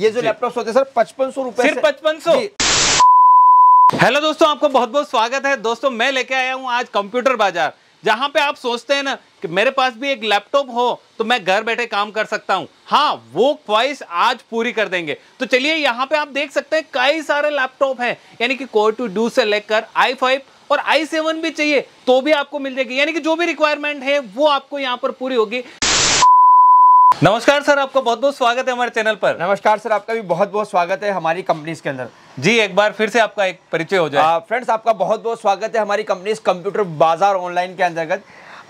ये जो लैपटॉप होते हैं सर पचपन सौ रुपए सिर्फ़ पचपन सौ? हेलो दोस्तों आपको बहुत बहुत स्वागत है। दोस्तों मैं लेके आया हूँ आज कंप्यूटर बाज़ार जहाँ पे आप सोचते हैं ना कि मेरे पास भी एक लैपटॉप हो तो मैं घर बैठे काम कर सकता हूँ। हाँ वो ख्वाहिश आज पूरी कर देंगे। तो चलिए यहाँ पे आप देख सकते हैं कई सारे लैपटॉप हैं यानी कि कोर टू डू से लेकर आई फाइव और आई सेवन भी चाहिए तो भी आपको मिल जाएगी। यानी कि जो भी रिक्वायरमेंट है वो आपको यहाँ पर पूरी होगी। नमस्कार सर आपका बहुत बहुत स्वागत है हमारे चैनल पर। नमस्कार सर आपका भी बहुत बहुत स्वागत है हमारी कंपनीज़ के अंदर। जी एक बार फिर से आपका एक परिचय हो जाए। फ्रेंड्स आपका बहुत बहुत स्वागत है हमारी कंपनीज़ कंप्यूटर बाज़ार ऑनलाइन के अंतर्गत।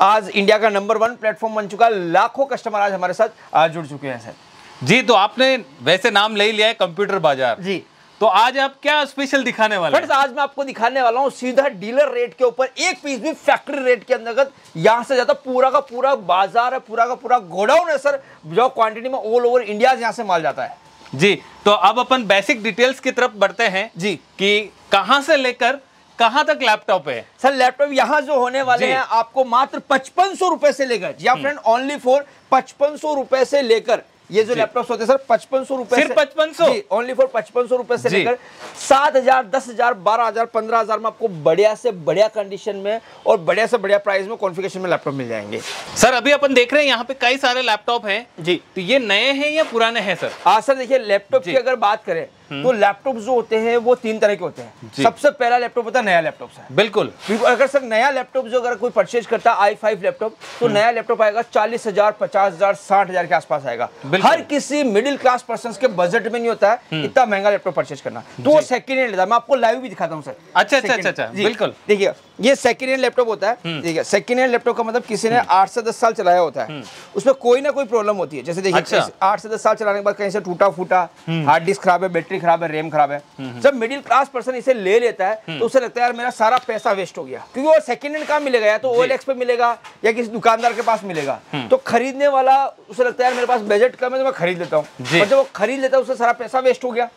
आज इंडिया का नंबर वन प्लेटफॉर्म बन चुका है लाखों कस्टमर आज हमारे साथ जुड़ चुके हैं सर। जी तो आपने वैसे नाम ले लिया है कंप्यूटर बाज़ार। जी। तो आज आप क्या स्पेशल दिखाने वाले हैं? आज मैं आपको दिखाने वाला हूँ सीधा डीलर रेट के ऊपर एक पीस भी फैक्ट्री रेट के अंतर्गत यहाँ से ज़्यादा पूरा का पूरा बाज़ार है पूरा का पूरा गोडाउन है सर जो क्वांटिटी में ऑल ओवर इंडिया यहाँ से माल जाता है। जी तो अब अपन बेसिक डिटेल्स की तरफ़ बढ़ते हैं जी। कि कहाँ से लेकर कहाँ तक लैपटॉप है? सर लैपटॉप यहाँ जो होने वाले हैं आपको मात्र पचपन सौ रुपए से लेकर जी फ्रेंड ओनली फॉर पचपन सौ रुपए से लेकर ये जो लैपटॉप होते हैं सर पचपन सौ रुपए सिर्फ़ पचपन सौ? ओनली फॉर पचपन सौ रुपए से लेकर सात हज़ार दस हज़ार बारह हज़ार पंद्रह हज़ार में आपको बढ़िया से बढ़िया कंडीशन में और बढ़िया से बढ़िया प्राइस में कॉन्फ़िगरेशन में लैपटॉप मिल जाएँगे। सर अभी अपन देख रहे हैं यहाँ पे कई सारे लैपटॉप हैं। जी। तो ये नए हैं या पुराने हैं सर? हाँ सर देखिए लैपटॉप की अगर बात करें। तो लैपटॉप जो होते हैं वो तीन तरह के होते हैं। सबसे पहला लैपटॉप होता है नया लैपटॉप है। बिल्कुल। अगर सर नया लैपटॉप जो अगर कोई परचेज करता है आई फाइव लैपटॉप तो हम्म। नया लैपटॉप आएगा चालीस हज़ार पचास हज़ार साठ हज़ार के आसपास आएगा। हर किसी मिडिल क्लास पर्सन के बजट में नहीं होता है हम्म। इतना महँगा लैपटॉप परचेज करना। तो वो सेकेंड हैंड लेता मैं आपको लाइव भी दिखाता हूँ सर। अच्छा अच्छा अच्छा, अच्छा। बिल्कुल। देखिए ये सेकेंड हैंड लैपटॉप होता है। देखिए सेकेंड हैंड लैपटॉप का मतलब किसी ने आठ से दस साल चलाया होता है। उसमें कोई ना कोई प्रॉब्लम होती है। जैसे देखिए अच्छा। आठ से दस साल चलाने के बाद कहीं से टूटा फूटा हार्ड डिस्क खराब है बैटरी खराब है रैम खराब है। जब मिडिल क्लास पर्सन इसे ले लेता है तो उसे लगता है यार मेरा सारा पैसा वेस्ट हो गया। क्योंकि वो सेकंड हैंड कहाँ मिलेगा? या तो ओएलएक्स पे मिलेगा या किसी दुकानदार के पास मिलेगा। हम्म। तो खरीदने वाला उसे लगता है यार मेरे पास बजट कम है तो मैं खरीद लेता हूँ। जब वो खरीद लेता है उससे सारा पैसा वेस्ट हो गया।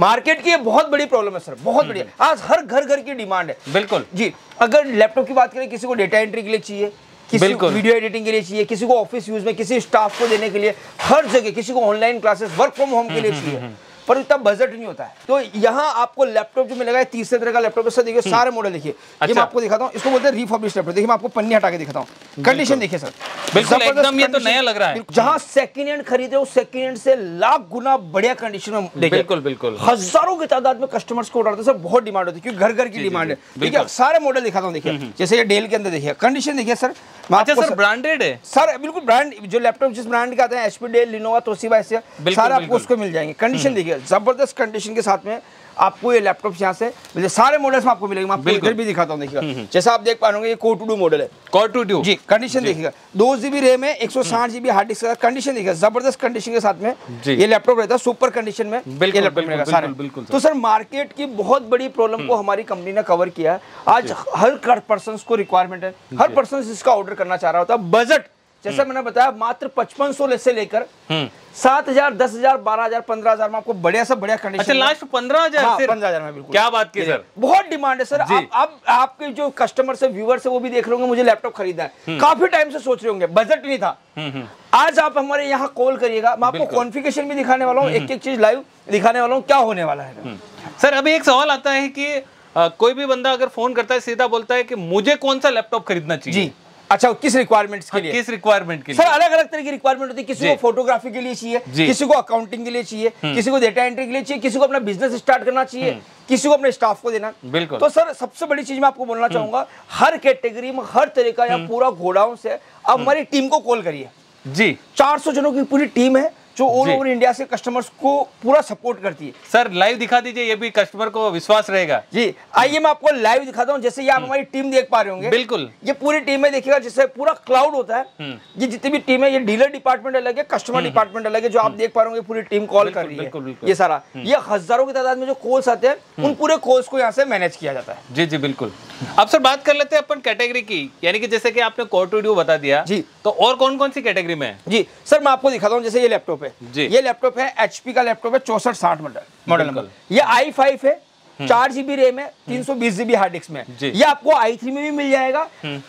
मार्केट हम्म। की बहुत बड़ी प्रॉब्लम है सर बहुत हम्म। आज हर घर घर की डिमांड है। बिल्कुल। जी अगर लैपटॉप की बात करें किसी को डेटा एंट्री के लिए चाहिए किसी को वीडियो एडिटिंग के लिए चाहिए किसी को ऑफ़िस यूज़ में किसी स्टाफ को देने के लिए हर जगह किसी को online classes work from home के लिए चाहिए। पर इतना बजट नहीं होता है। तो यहाँ आपको लैपटॉप जो मिलेगा तीसरे तरह का लैपटॉप सर देखिए सारे मॉडल देखिए। अच्छा। मैं आपको दिखाता हूँ इसको बोलते हैं रिफर्बिश लैपटॉप देखिए मैं आपको पन्नी हटा के दिखाता हूँ। कंडीशन देखिए सर बिल्कुल एकदम ये तो नया लग रहा है। जहाँ सेकंड हैंड खरीदे उस सेकंड हैंड से लाख गुना बढ़िया कंडीशन में बिल्कुल बिल्कुल। हज़ारों की तादाद में कस्टमर्स को ऑर्डर सर बहुत डिमांड होती है क्योंकि घर घर की डिमांड है। ठीक है सारे मॉडल दिखाता हूँ देखिए। हम्म, हम्म। जैसे ये डेल के अंदर देखिए कंडीशन देखिए सर अच्छा सर ब्रांडेड है? सर बिल्कुल ब्रांड जो लैपटॉप जिस ब्रांड के आते हैं एचपी डेल लिनोवा तोशिबा ऐसे सारे आपको उसको मिल जाएँगे। कंडीशन हम्म। देखिए ज़बरदस्त कंडीशन के साथ में आपको ये लैपटॉप यहाँ से मिले सारे मॉडल्स में आपको मिलेंगे। मैं आपको इधर भी दिखाता हूँ देखिएगा। हम्म, हम्म। जैसा आप देख पा रहे ये कोर टू डू मॉडल है। कोर टू डू जी कंडीशन देखिएगा। दो जीबी रैम है एक सौ साठ जीबी हार्ड डिस्क का कंडीशन देखिएगा। ज़बरदस्त कंडीशन के साथ में ये लैपटॉप रहता है सुपर कंडीशन में ये लैपटॉप मिलेगा सारे। तो सर मार्केट की बहुत बड़ी प्रॉब्लम को हम्म। हमारी कंपनी ने कवर किया आज हर पर्सन को रिक्वायरमेंट है। हर पर्सन इसका ऑर्डर करना चाह रहा होता है। बजट जैसा हम्म। मैंने बताया मात्र पचपन सौ से लेकर हम्म। सात हज़ार दस हज़ार बारह हज़ार पंद्रह हज़ार में आपको बढ़िया से बढ़िया कंडीशन अच्छा लास्ट पंद्रह हज़ार हाँ, पंद्रह हज़ार में बिल्कुल। क्या बात की सर बहुत डिमांड है सर आप, आप आपके जो कस्टमर से व्यूवर से वो भी देख रहे होंगे मुझे लैपटॉप खरीदा है। हम्म। काफ़ी टाइम से सोच रहे होंगे बजट नहीं था। आज आप हमारे यहाँ कॉल करिएगा मैं आपको कॉन्फ़िगरेशन भी दिखाने वाला हूँ एक एक चीज़ लाइव दिखाने वाला हूँ क्या होने वाला है। सर अभी एक सवाल आता है की कोई भी बंदा अगर फ़ोन करता है सीधा बोलता है की मुझे कौन सा लैपटॉप खरीदना चाहिए? अच्छा किस रिक्वायरमेंट्स के हाँ, लिए? किस रिक्वायरमेंट के लिए सर अलग अलग तरह की रिक्वायरमेंट होती है। किसी को फोटोग्राफी के लिए चाहिए किसी को अकाउंटिंग के लिए चाहिए हम्म। किसी को डेटा एंट्री के लिए चाहिए किसी को अपना बिज़नेस स्टार्ट करना चाहिए हम्म। किसी को अपने स्टाफ को देना। बिल्कुल। तो सर सबसे बड़ी चीज़ मैं आपको बोलना हम्म। चाहूँगा हर कैटेगरी में हर तरह का पूरा घोड़ाओं से अब हमारी टीम को कॉल करिए। जी। 400 जनों की पूरी टीम है जो ऑल ओवर इंडिया से कस्टमर्स को पूरा सपोर्ट करती है। सर लाइव दिखा दीजिए ये भी कस्टमर को विश्वास रहेगा। जी आइए मैं आपको लाइव दिखाता हूँ जैसे ये आप हम्म। हमारी टीम देख पा रहे होंगे। बिल्कुल। ये पूरी टीम है देखिएगा जैसे पूरा क्लाउड होता है। हम्म। ये जितनी भी टीम है ये डीलर डिपार्टमेंट अलग है कस्टमर डिपार्टमेंट अलग है जो आप देख पा रहे होंगे पूरी टीम कॉल कर रही है। ये सारा। हम्म। ये हज़ारों की तादाद में जो कॉल्स आते हैं उन पूरे कॉल्स को यहाँ से मैनेज किया जाता है। जी जी बिल्कुल। अब सर बात कर लेते हैं अपन कैटेगरी की। यानी कि जैसे कि आपने कोर्टोडियो बता दिया जी। तो और कौन कौन सी कैटेगरी में जी सर मैं आपको दिखाता हूँ जैसे ये लैपटॉप है जी। ये लैपटॉप है एचपी का लैपटॉप है चौसठ साठ मॉडल मॉडल नंबर ये आई फाइव है चार जीबी रैम है तीन सौ बीस जीबी हार्ड डिस्क में। ये आपको आई थ्री में भी मिल जाएगा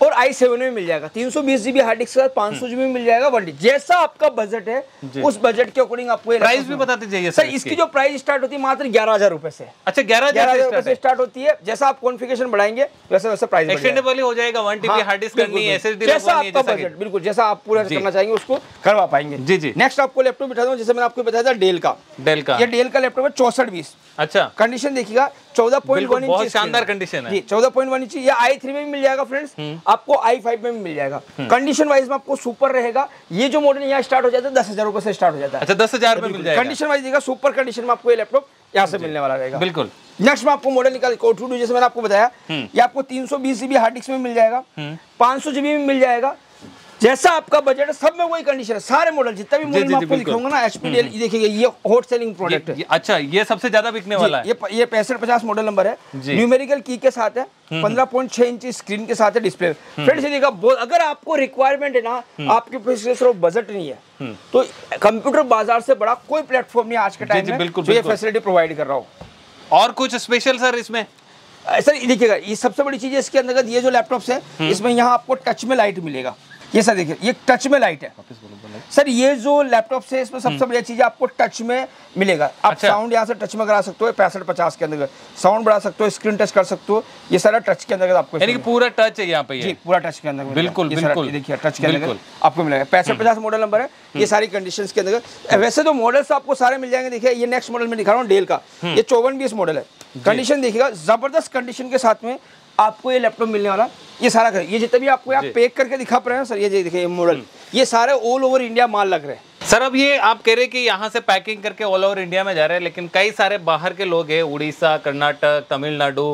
और आई सेवन में मिल जाएगा। तीन सौ बीस जीबी हार्ड डिस्क के साथ पाँच सौ जीबी मिल जाएगा वन जैसा आपका बजट है उस बजट के अकॉर्डिंग आपको प्राइस भी मिलेगा। बता दीजिए सर इसकी जो प्राइस स्टार्ट होती है मात्र ग्यारह हज़ार रुपए से। अच्छा ग्यारह ग्यारह हज़ार रुपए से स्टार्ट होती है जैसा आप कॉन्फ़िगरेशन बढ़ाएँगे वैसे वैसे प्राइस एक्सटेंडेबल हो जाएगा वन टीबी हार्ड डिस्क करनी है एसएसडी जैसा आपका बजट बिल्कुल जैसा आप पूरा करना चाहेंगे उसको करवा पाएँगे। जी, जी। नेक्स्ट आपको लैपटॉप बिठा दूँ जैसे मैंने आपको बताया था डेल का। डेल का। ये डेल का लैपटॉप है चौसठ बीस अच्छा। कंडीशन देखिएगा चौदह पॉइंट वन इंच शानदार condition है। चौदह पॉइंट वन इंच ये आई थ्री में भी मिल जाएगा फ्रेंड्स आपको आई फाइव में भी मिल जाएगा। कंडीशन वाइज में आपको सुपर रहेगा। ये जो मॉडल यहाँ स्टार्ट हो जाता है दस हज़ार रुपए से स्टार्ट हो जाता है। अच्छा दस हज़ार में मिल जाएगा। कंडीशन वाइज देखिएगा सुपर कंडीशन में आपको ये लैपटॉप यहाँ से मिलने वाला रहेगा। बिल्कुल। नेक्स्ट में आपको मॉडल निकाल कोट जैसे मैंने आपको बताया ये आपको तीन सौ बीस जीबी हार्ड डिस्क में मिल जाएगा। पाँच सौ जीबी में मिल जाएगा। जैसा आपका बजट है सब में वही कंडीशन है। सारे मॉडल जितना भी मॉडल आपको। दिखाऊँगा ना एचपी डेल देखिएगा ये हॉट सेलिंग प्रोडक्ट है। अच्छा ये सबसे ज़्यादा बिकने वाला है। ये ये पैंसठ पचास मॉडल नंबर है। न्यूमेरिकल की के साथ है पंद्रह पॉइंट छह इंच स्क्रीन के साथ है डिस्प्ले फ्रेंड्स ये देखा अगर आपको रिक्वायरमेंट है ना आपके पास बजट नहीं है। तो कंप्यूटर बाज़ार से बड़ा कोई प्लेटफॉर्म नहीं आज के टाइम में बिल्कुल, जो ये फैसिलिटी प्रोवाइड कर रहा हूँ। और कुछ स्पेशल सर इसमें? सर देखिएगा ये सबसे बड़ी चीज़ है इसके अंतर्गत ये जो लैपटॉप्स है इसमें यहाँ आपको टच में लाइट मिलेगा। ये सर देखिए ये टच में लाइट है। सर ये जो लैपटॉप है इसमें सबसे बढ़िया चीज़ आपको टच में मिलेगा। आप अच्छा। साउंड यहाँ से टच में करा सकते हो पैंसठ पचास के अंदर। साउंड बढ़ा सकते हो स्क्रीन टच कर सकते हो। ये सारा टच के अंदर आपको यानी पूरा टच है यहाँ पे जी पूरा टच के अंदर। बिल्कुल, बिल्कुल। देखिए टच के अंदर आपको मिलेगा। पैंसठ पचास मॉडल नंबर है ये सारी कंडीशन के अंदर वैसे तो मॉडल्स आपको सारे मिल जाएँगे देखिए ये नेक्स्ट मॉडल में दिखा रहा हूँ डेल का। ये चौवन बीस मॉडल है। कंडीशन देखिएगा ज़बरदस्त कंडीशन के साथ में आपको ये लैपटॉप मिलने वाला ये सारा कर ये जितना भी आपको जी। पैक करके दिखा पा रहे हैं सर ये देखिए मॉडल ये सारे ऑल ओवर इंडिया माल लग रहे हैं। सर अब ये आप कह रहे हैं कि यहाँ से पैकिंग करके ऑल ओवर इंडिया में जा रहे हैं लेकिन कई सारे बाहर के लोग हैं उड़ीसा कर्नाटक तमिलनाडु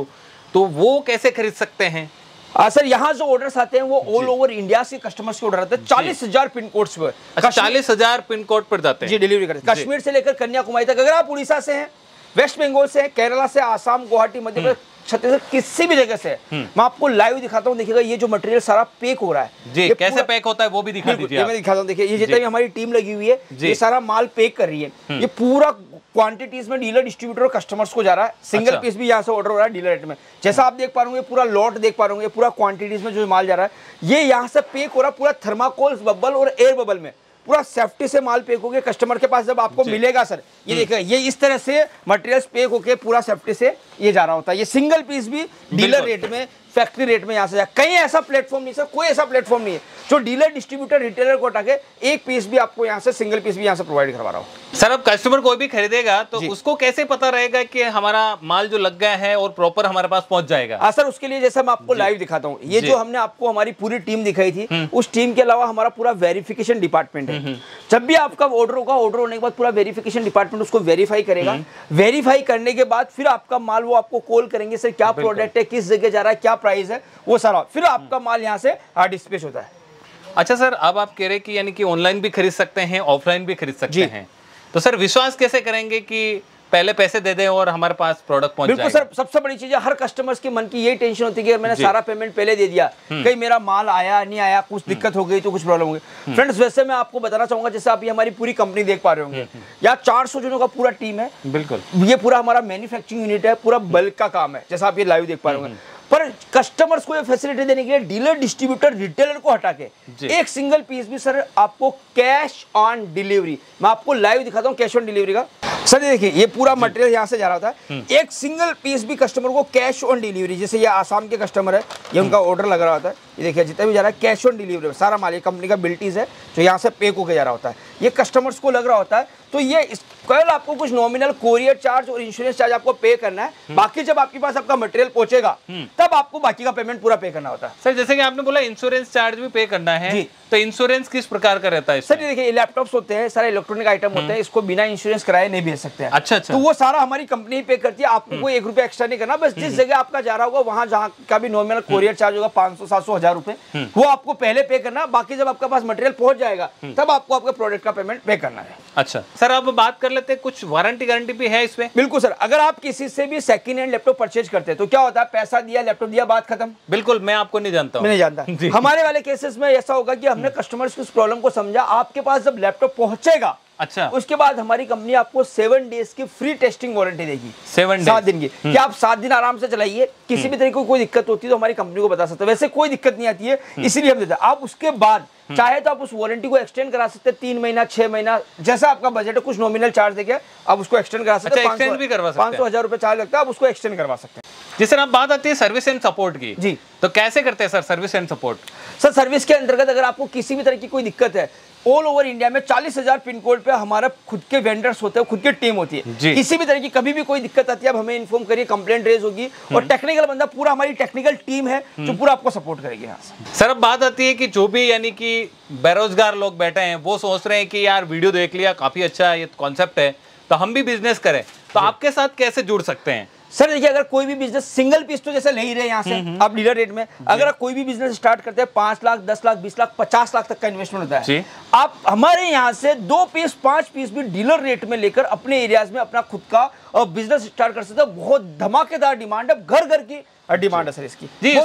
तो वो कैसे खरीद सकते हैं? आ, सर यहाँ जो ऑर्डर्स आते हैं वो ऑल ओवर इंडिया से कस्टमर्स के ऑर्डर आते हैं। चालीस हज़ार पिन कोड्स पर। अच्छा चालीस हज़ार पिन कोड पर जाते जी हैं डिलीवरी करते हैं। कश्मीर से लेकर कन्याकुमारी तक अगर आप उड़ीसा से हैं वेस्ट बंगाल से हैं केरला से आसाम गुवाहाटी मध्य प्रदेश छत्तीसगढ़ किसी भी जगह से। मैं आपको लाइव दिखाता हूँ देखिएगा ये जो मटेरियल सारा पेक हो रहा है। जी ये कैसे पैक होता है वो भी दिखा दीजिए मैं दिखाता हूँ देखिए ये जितना भी हमारी टीम लगी हुई है ये सारा माल पैक कर रही है। ये पूरा क्वांटिटीज में डीलर डिस्ट्रीब्यूटर और कस्टमर्स को जा रहा है। सिंगल अच्छा। पीस भी यहाँ से ऑर्डर हो रहा है डीलर रेट में। जैसा आप देख पा रहे पूरा लॉट देख पा रहे पूरा क्वांटिटीज में जो माल जा रहा है ये यहाँ से पैक हो रहा है पूरा थर्माकोल बबल और एयर बबल में। पूरा सेफ्टी से माल पैक होके कस्टमर के पास जब आपको मिलेगा सर ये देखिए ये इस तरह से मटेरियल्स पैक होके पूरा सेफ्टी से ये जा रहा होता है। ये सिंगल पीस भी डीलर रेट में फैक्ट्री रेट में यहाँ से जाए कहीं ऐसा प्लेटफॉर्म नहीं सर कोई ऐसा प्लेटफॉर्म नहीं है जो डीलर डिस्ट्रीब्यूटर रिटेलर को हटा के एक पीस भी आपको यहाँ से सिंगल पीस भी यहाँ से प्रोवाइड करवा रहा हूँ। सर अब कस्टमर कोई भी खरीदेगा तो उसको कैसे पता रहेगा कि हमारा माल जो लग गया है और प्रॉपर हमारे पास पहुँच जाएगा? हाँ सर उसके लिए जैसा मैं आपको लाइव दिखाता हूँ। ये जो। हमने आपको हमारी पूरी टीम दिखाई थी उस टीम के अलावा हमारा पूरा वेरिफिकेशन डिपार्टमेंट है। जब भी आपका ऑर्डर होगा ऑर्डर होने के बाद पूरा वेरिफिकेशन डिपार्टमेंट उसको वेरीफाई करेगा। वेरीफाई करने के बाद फिर आपका माल वो आपको कॉल करेंगे सर क्या प्रोडक्ट है किस जगह जा रहा है क्या प्राइस है? वो सारा। फिर आपका माल यहाँ से डिस्पेच होता है। अच्छा सर अब आप कह रहे हैं कि यानी कि ऑनलाइन भी खरीद सकते हैं ऑफलाइन भी खरीद सकते हैं। तो सर विश्वास कैसे करेंगे कि पहले पैसे दे दें और हमारे पास प्रोडक्ट पहुँच बिल्कुल सर सबसे बड़ी चीज़ है हर कस्टमर्स के मन की यही टेंशन होती है कि मैंने सारा पेमेंट पहले दे दिया कहीं मेरा माल आया नहीं आया कुछ दिक्कत हो गई तो कुछ प्रॉब्लम हो गई। फ्रेंड्स वैसे मैं आपको बताना चाहूँगा जैसे आप ये हमारी पूरी कंपनी देख पा रहे होंगे यहाँ चार सौ जनों का पूरा टीम है। बिल्कुल। ये पूरा हमारा मैन्युफैक्चरिंग यूनिट है पूरा बल्क का काम है जैसा आप ये लाइव देख पा रहे होंगे। पर कस्टमर्स को ये फैसिलिटी देने के लिए डीलर डिस्ट्रीब्यूटर रिटेलर को हटा के एक सिंगल पीस भी सर आपको कैश ऑन डिलीवरी मैं आपको लाइव दिखाता हूँ कैश ऑन डिलीवरी का। सर ये देखिए ये पूरा मटेरियल यहाँ से जा रहा होता है। एक सिंगल पीस भी कस्टमर को कैश ऑन डिलीवरी जैसे ये आसाम के कस्टमर है ये उनका ऑर्डर लग रहा होता है। ये देखिए जितना भी जा रहा है कैश ऑन डिलीवरी सारा माल ये कंपनी का बिल्टीज है जो यहाँ से पेक होकर जा रहा होता है। ये कस्टमर्स को लग रहा होता है तो ये केवल आपको कुछ नॉमिनल कोरियर चार्ज और इंश्योरेंस चार्ज आपको पे करना है। बाकी जब आपके पास आपका मटेरियल पहुंचेगा तब आपको बाकी का पेमेंट पूरा पे करना होता है। सर जैसे कि आपने बोला इंश्योरेंस चार्ज भी पे करना है जी। तो इंश्योरेंस किस प्रकार का रहता है सर ये देखिए लैपटॉप्स होते हैं सारे इलेक्ट्रॉनिक आइटम होते हैं इसको बिना इंश्योरेंस कराए नहीं भेज सकते हैं। अच्छा, अच्छा। तो वो सारा हमारी कंपनी ही पे करती है आपको कोई एक रुपया एक्स्ट्रा नहीं करना। बस जिस जगह आपका जा रहा होगा वहाँ जहाँ का भी नॉर्मल कोरियर चार्ज होगा पाँच सौ सात सौ हज़ार रुपए वो आपको पहले पे करना बाकी जब आपके पास मटेरियल पहुँच जाएगा तब आपको आपके प्रोडक्ट का पेमेंट पे करना है। अच्छा। सर अब बात कर लेते हैं कुछ वारंटी गारंटी भी है इसमें? बिल्कुल सर अगर आप किसी से भी सेकंड हैंड लैपटॉप परचेज करते हैं तो क्या होता है पैसा दिया लैपटॉप दिया बात खत्म? बिल्कुल मैं आपको नहीं जानता मैं नहीं जानता। हमारे वाले केसेस में ऐसा होगा कि हमने कस्टमर्स की उस प्रॉब्लम को समझा आपके पास जब लैपटॉप पहुंचेगा अच्छा। उसके बाद हमारी कंपनी आपको सेवन डेज़ की फ्री टेस्टिंग वारंटी देगी। Seven सात दिन की। कि आप सात दिन आराम से चलाइए किसी भी तरीके की कोई दिक्कत होती है तो हमारी कंपनी को बता सकते हैं। वैसे कोई दिक्कत नहीं आती है इसीलिए हम देते हैं। आप उसके बाद चाहे तो आप उस वारंटी को एक्सटेंड करा सकते हैं तीन महीना छह महीना जैसा आपका बजट है कुछ नॉमिनल चार्ज देके आप उसको एक्सटेंड करा सकते अच्छा, extend भी करवा सकते हैं। पाँच सौ हज़ार रुपए चार्ज लगता है आप उसको एक्सटेंड करवा सकते हैं। जिस तरह बात आती है सर्विस एंड सपोर्ट की। जी। तो कैसे करते हैं sir service and support sir service के अंतर्गत अगर आपको किसी भी तरह की कोई दिक्कत है ऑल ओवर इंडिया में चालीस हज़ार पिन कोड पे हमारा खुद के वेंडर्स होते हैं खुद की टीम होती है। किसी भी तरह की कभी भी कोई दिक्कत आती है आप हमें इन्फॉर्म करिए कंप्लेंट रेज होगी। और टेक्निकल बंदा पूरा हमारी टेक्निकल टीम है जो पूरा आपको सपोर्ट करेगी यहाँ सर अब बात आती है कि जो भी यानी कि बेरोजगार लोग बैठे हैं वो सोच रहे हैं कि यार वीडियो देख लिया काफ़ी अच्छा ये कॉन्सेप्ट है तो हम भी बिज़नेस करें। तो आपके साथ कैसे जुड़ सकते हैं? सर देखिए अगर कोई भी बिज़नेस सिंगल पीस तो जैसे ले ही रहे यहाँ से आप डीलर रेट में अगर आप कोई भी बिज़नेस स्टार्ट करते हैं पाँच लाख दस लाख बीस लाख पचास लाख तक का इन्वेस्टमेंट होता। है। आप हमारे यहाँ से दो पीस पाँच पीस भी डीलर रेट में लेकर अपने एरियाज़ में अपना खुद का बिज़नेस स्टार्ट कर सकते हैं। बहुत धमाकेदार डिमांड है घर घर की डिमांड है सर इसकी। जी।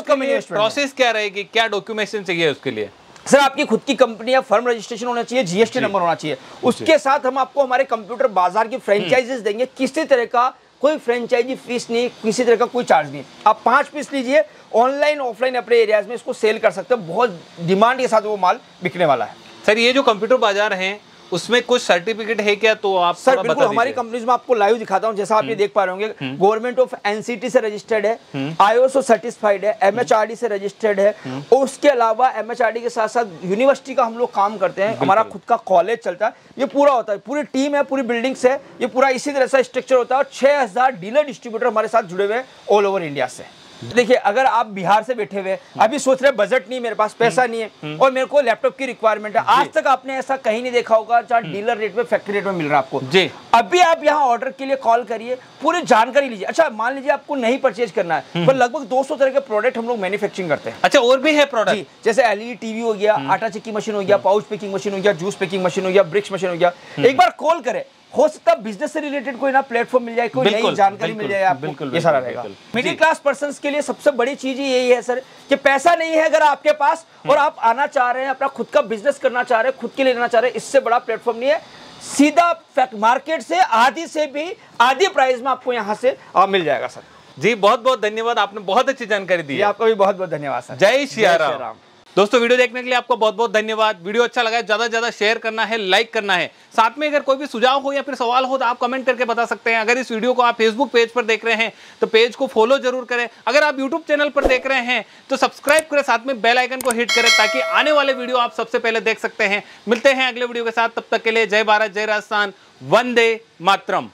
प्रोसेस क्या रहेगी क्या डॉक्यूमेंटेशन चाहिए उसके लिए? सर आपकी खुद की कंपनी या फर्म रजिस्ट्रेशन होना चाहिए जीएसटी नंबर होना चाहिए। उसके साथ हम आपको हमारे कंप्यूटर बाज़ार की फ्रेंचाइजेस देंगे किसी तरह का कोई फ्रेंचाइजी फ़ीस नहीं, किसी तरह का कोई चार्ज नहीं। आप पाँच पीस लीजिए ऑनलाइन ऑफलाइन अपने एरियाज़ में इसको सेल कर सकते हो। बहुत डिमांड के साथ वो माल बिकने वाला है। सर, ये जो कंप्यूटर बाज़ार है उसमें कुछ सर्टिफिकेट है क्या? तो आप सर बिल्कुल हमारी। कंपनीज़ में आपको लाइव दिखाता हूँ जैसा आप ये देख पा रहे होंगे गवर्नमेंट ऑफ़ एनसीटी से रजिस्टर्ड है आईओएसओ सर्टिफाइड है एमएचआरडी से रजिस्टर्ड है और उसके अलावा एमएचआरडी के साथ साथ यूनिवर्सिटी का हम लोग काम करते हैं हमारा खुद का कॉलेज चलता है ये पूरा होता है पूरी टीम है पूरी बिल्डिंग्स है ये पूरा इसी तरह से स्ट्रक्चर होता है और छह हज़ार डीलर डिस्ट्रीब्यूटर हमारे साथ जुड़े हुए हैं ऑल ओवर इंडिया से। देखिए अगर आप बिहार से बैठे हुए अभी सोच रहे बजट नहीं मेरे पास पैसा नहीं है और मेरे को लैपटॉप की रिक्वायरमेंट है। आज तक आपने ऐसा कहीं नहीं देखा होगा जहाँ डीलर रेट में फैक्ट्री रेट में मिल रहा है आपको। जी। अभी आप यहाँ ऑर्डर के लिए कॉल करिए पूरी जानकारी लीजिए। अच्छा मान लीजिए आपको नहीं परचेज करना है पर लगभग 200 तरह के प्रोडक्ट हम लोग मैन्युफैक्चरिंग करते हैं। अच्छा और भी है प्रोडक्ट जैसे एलईडी टीवी हो गया आटा चिक्की मशीन हो गया पाउच पैकिंग मशीन हो गया जूस पैकिंग मशीन हो गया ब्रिक्स मशीन हो गया। एक बार कॉल करें हो सकता है बिज़नेस से रिलेटेड कोई ना प्लेटफॉर्म मिल जाए कोई नई जानकारी मिल जाए आपको बिल्कुल, ये सारा रहेगा। मिडिल क्लास पर्सन के लिए सबसे बड़ी चीज़ यही है सर कि पैसा नहीं है अगर आपके पास और आप आना चाह रहे हैं अपना खुद का बिज़नेस करना चाह रहे हैं खुद के लिए लेना चाह रहे हैं इससे बड़ा प्लेटफॉर्म नहीं है। सीधा मार्केट से आधी से भी आधी प्राइस में आपको यहाँ से मिल जाएगा सर जी बहुत बहुत धन्यवाद आपने बहुत अच्छी जानकारी दी आपका भी बहुत बहुत धन्यवाद सर जय श्री राम। दोस्तों, वीडियो देखने के लिए आपको बहुत बहुत धन्यवाद। वीडियो अच्छा लगा है, ज़्यादा से ज़्यादा शेयर करना है लाइक करना है। साथ में अगर कोई भी सुझाव हो या फिर सवाल हो तो आप कमेंट करके बता सकते हैं। अगर इस वीडियो को आप फेसबुक पेज पर देख रहे हैं तो पेज को फॉलो ज़रूर करें। अगर आप यूट्यूब चैनल पर देख रहे हैं तो सब्सक्राइब करें, साथ में बेल आइकन को हिट करें, ताकि आने वाले वीडियो आप सबसे पहले देख सकते हैं। मिलते हैं अगले वीडियो के साथ, तब तक के लिए जय भारत, जय राजस्थान, वंदे मातरम।